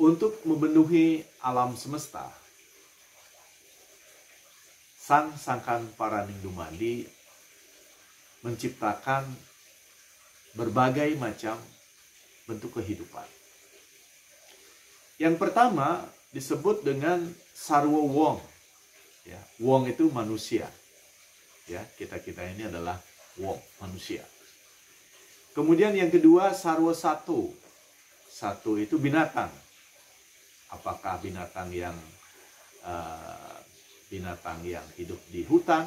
untuk memenuhi alam semesta. Sang Sangkan Paraningdumadi menciptakan berbagai macam bentuk kehidupan. Yang pertama disebut dengan sarwo wong. Ya, wong itu manusia. Ya, kita-kita ini adalah wong, manusia. Kemudian yang kedua sarwo satu. Satu itu binatang. Apakah binatang yang uh, binatang yang hidup di hutan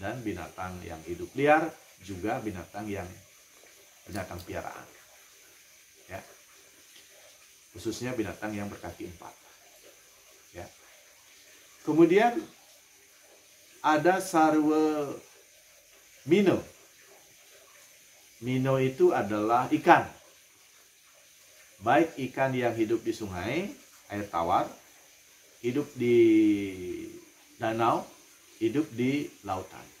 dan binatang yang hidup liar juga binatang yang binatang piaraan ya? Khususnya binatang yang berkaki empat ya? Kemudian ada sarwa mino. Mino itu adalah ikan. Baik ikan yang hidup di sungai air tawar hidup di danau hidup di lautan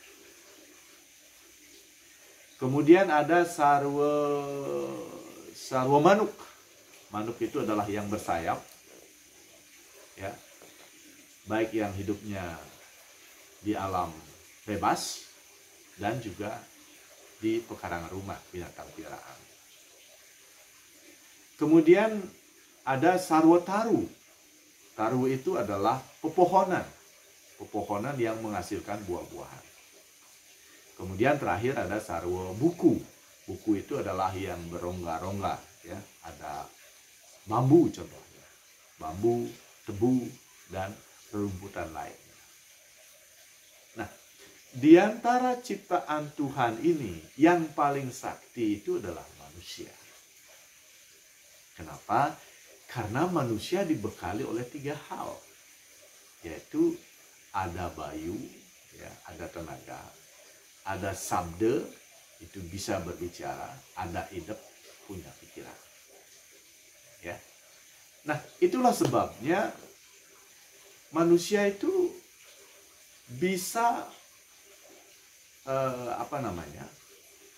Kemudian ada sarwa sarwa manuk. Manuk itu adalah yang bersayap. Ya. Baik yang hidupnya di alam bebas dan juga di pekarangan rumah binatang piaraan. Kemudian ada sarwa taru. Taru itu adalah pepohonan. Pepohonan yang menghasilkan buah-buahan. Kemudian terakhir ada sarwo buku. Buku itu adalah yang berongga-rongga, ya. Ada bambu contohnya. Bambu, tebu, dan rumputan lainnya. Nah, di antara ciptaan Tuhan ini, yang paling sakti itu adalah manusia. Kenapa? Karena manusia dibekali oleh tiga hal, yaitu ada bayu, ya, ada tenaga, ada sabda itu bisa berbicara, ada hidup punya pikiran. Ya. Nah, itulah sebabnya manusia itu bisa eh, apa namanya?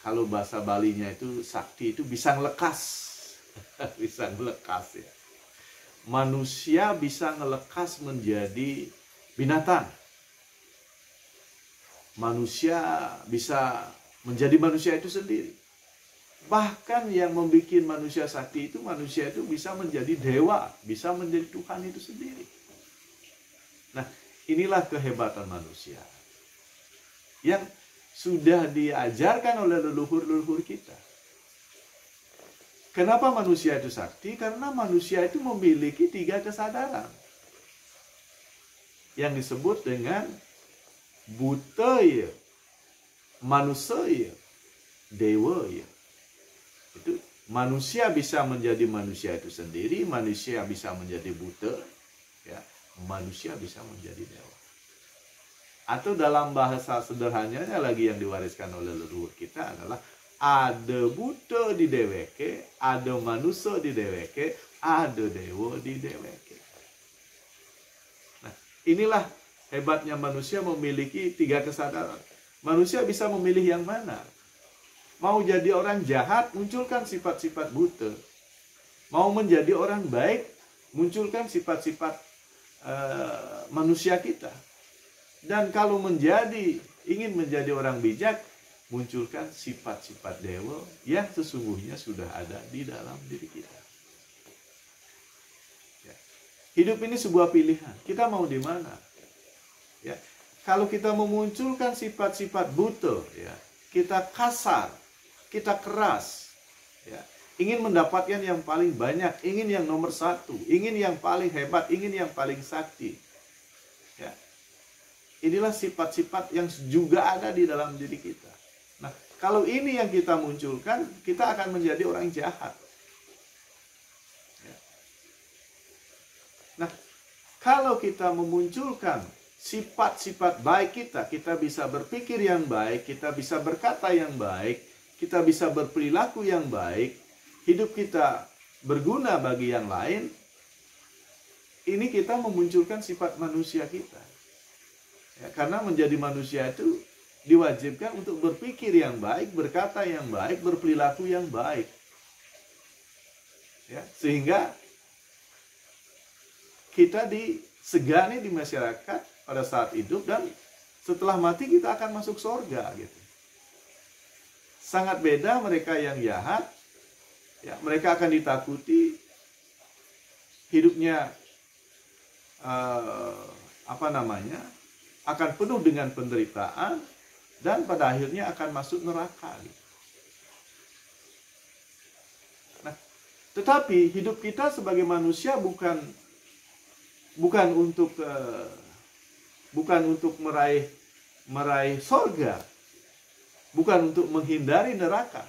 Kalau bahasa Balinya itu sakti itu bisa ngelekas. bisa ngelekas ya. Manusia bisa ngelekas menjadi binatang manusia bisa menjadi manusia itu sendiri. Bahkan yang membuat manusia sakti itu manusia itu bisa menjadi dewa, bisa menjadi Tuhan itu sendiri. Nah, inilah kehebatan manusia. Yang sudah diajarkan oleh leluhur-leluhur kita. Kenapa manusia itu sakti? Karena manusia itu memiliki tiga kesadaran. Yang disebut dengan buta ya manusia ya dewa ya itu manusia bisa menjadi manusia itu sendiri manusia bisa menjadi buta ya manusia bisa menjadi dewa atau dalam bahasa sederhananya lagi yang diwariskan oleh leluhur kita adalah ada buta di deweke, ada manusia di deweke, ada dewa di deweke. Nah, inilah Hebatnya manusia memiliki tiga kesadaran. Manusia bisa memilih yang mana. Mau jadi orang jahat, munculkan sifat-sifat buta. Mau menjadi orang baik, munculkan sifat-sifat uh, manusia kita. Dan kalau menjadi ingin menjadi orang bijak, munculkan sifat-sifat dewa yang sesungguhnya sudah ada di dalam diri kita. Ya. Hidup ini sebuah pilihan. Kita mau di mana? ya kalau kita memunculkan sifat-sifat buta ya kita kasar kita keras ya ingin mendapatkan yang paling banyak ingin yang nomor satu ingin yang paling hebat ingin yang paling sakti ya inilah sifat-sifat yang juga ada di dalam diri kita nah kalau ini yang kita munculkan kita akan menjadi orang jahat ya. nah kalau kita memunculkan sifat-sifat baik kita, kita bisa berpikir yang baik, kita bisa berkata yang baik, kita bisa berperilaku yang baik, hidup kita berguna bagi yang lain, ini kita memunculkan sifat manusia kita. Ya, karena menjadi manusia itu diwajibkan untuk berpikir yang baik, berkata yang baik, berperilaku yang baik. Ya, sehingga kita disegani di masyarakat pada saat hidup dan setelah mati kita akan masuk surga gitu. Sangat beda mereka yang jahat, ya mereka akan ditakuti, hidupnya uh, apa namanya akan penuh dengan penderitaan dan pada akhirnya akan masuk neraka. Nah, tetapi hidup kita sebagai manusia bukan bukan untuk uh, bukan untuk meraih meraih sorga, bukan untuk menghindari neraka.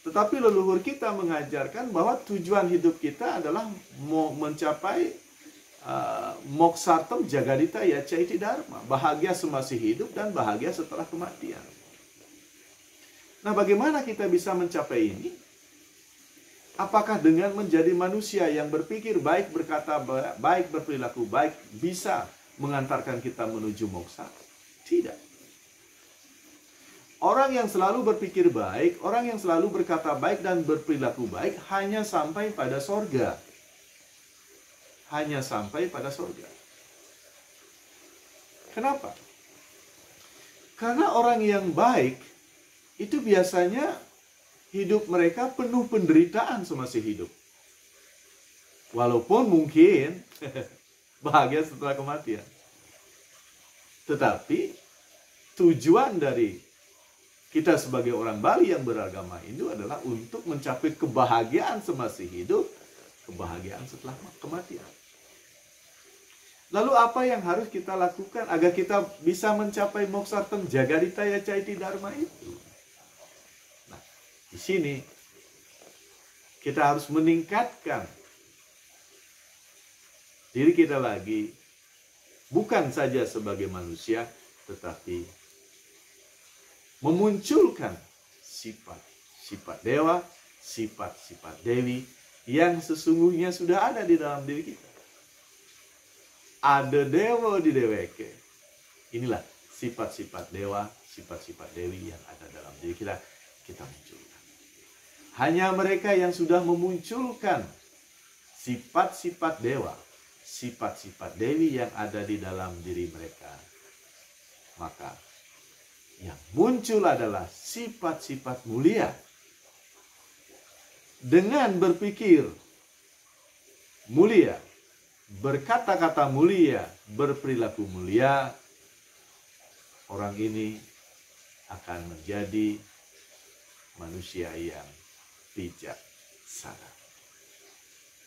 Tetapi leluhur kita mengajarkan bahwa tujuan hidup kita adalah mau mencapai uh, moksartam jagadita ya caiti dharma, bahagia semasa hidup dan bahagia setelah kematian. Nah, bagaimana kita bisa mencapai ini? Apakah dengan menjadi manusia yang berpikir baik, berkata baik, berperilaku baik, bisa mengantarkan kita menuju moksa? Tidak. Orang yang selalu berpikir baik, orang yang selalu berkata baik dan berperilaku baik hanya sampai pada sorga hanya sampai pada surga. Kenapa? Karena orang yang baik itu biasanya hidup mereka penuh penderitaan semasa hidup. Walaupun mungkin bahagia setelah kematian. Tetapi tujuan dari kita sebagai orang Bali yang beragama Hindu adalah untuk mencapai kebahagiaan semasa hidup, kebahagiaan setelah kematian. Lalu apa yang harus kita lakukan agar kita bisa mencapai moksartam jagaditaya caiti dharma itu? Nah, di sini kita harus meningkatkan diri kita lagi bukan saja sebagai manusia tetapi memunculkan sifat sifat dewa, sifat-sifat dewi yang sesungguhnya sudah ada di dalam diri kita ada dewa di deweke. Inilah sifat-sifat dewa, sifat-sifat dewi yang ada dalam diri kita, kita munculkan. Hanya mereka yang sudah memunculkan sifat-sifat dewa, sifat-sifat dewi yang ada di dalam diri mereka. Maka yang muncul adalah sifat-sifat mulia. Dengan berpikir mulia, berkata-kata mulia, berperilaku mulia, orang ini akan menjadi manusia yang bijaksana.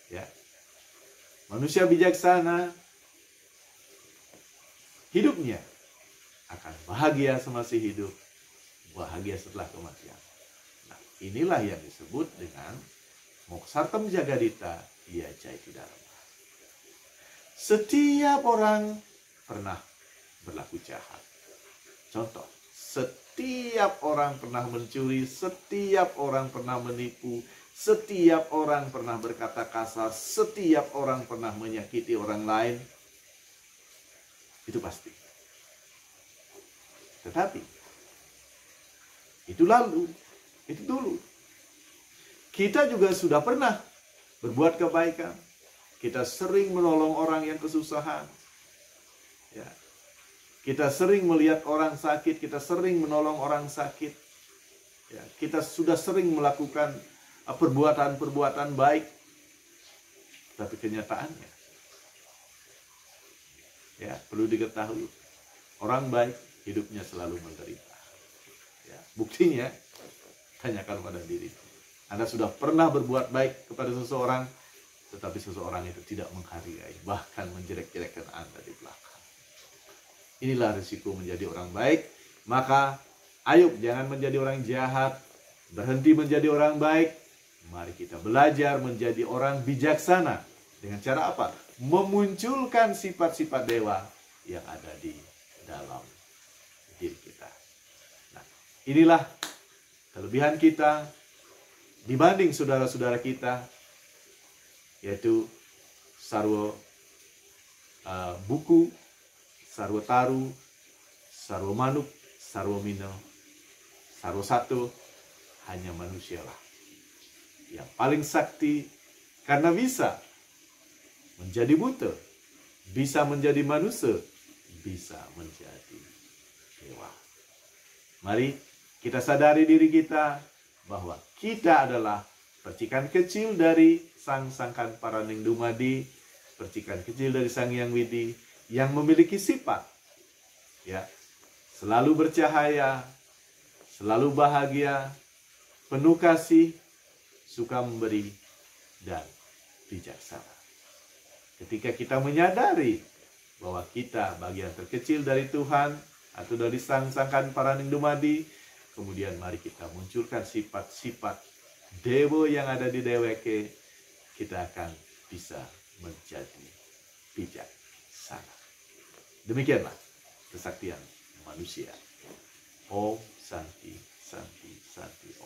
Ya. Manusia bijaksana hidupnya akan bahagia semasa hidup, bahagia setelah kematian. Nah, inilah yang disebut dengan moksartam jagadita ia cai dalam. Setiap orang pernah berlaku jahat. Contoh, setiap orang pernah mencuri, setiap orang pernah menipu, setiap orang pernah berkata kasar, setiap orang pernah menyakiti orang lain. Itu pasti. Tetapi itu lalu, itu dulu. Kita juga sudah pernah berbuat kebaikan, kita sering menolong orang yang kesusahan. Ya. Kita sering melihat orang sakit, kita sering menolong orang sakit. Ya. Kita sudah sering melakukan uh, perbuatan-perbuatan baik. Tapi kenyataannya ya perlu diketahui orang baik hidupnya selalu menderita. Ya, buktinya tanyakan pada diri. Anda sudah pernah berbuat baik kepada seseorang, tetapi seseorang itu tidak menghargai, bahkan menjelek-jelekkan Anda di belakang. Inilah risiko menjadi orang baik. Maka, ayo jangan menjadi orang jahat, berhenti menjadi orang baik. Mari kita belajar menjadi orang bijaksana. Dengan cara apa? Memunculkan sifat-sifat dewa yang ada di dalam diri kita. Nah, inilah kelebihan kita dibanding saudara-saudara kita yaitu sarwa uh, buku, sarwa taru, sarwa manuk, sarwa mino, sarwa satu hanya manusialah yang paling sakti karena bisa menjadi buta, bisa menjadi manusia, bisa menjadi dewa. Mari kita sadari diri kita bahwa kita adalah percikan kecil dari sang sangkan paraning dumadi, percikan kecil dari sang yang widi yang memiliki sifat ya selalu bercahaya, selalu bahagia, penuh kasih, suka memberi dan bijaksana. Ketika kita menyadari bahwa kita bagian terkecil dari Tuhan atau dari sang sangkan paraning dumadi, kemudian mari kita munculkan sifat-sifat dewa yang ada di deweke, kita akan bisa menjadi bijaksana. Demikianlah kesaktian manusia. Om Santi Santi Santi Om.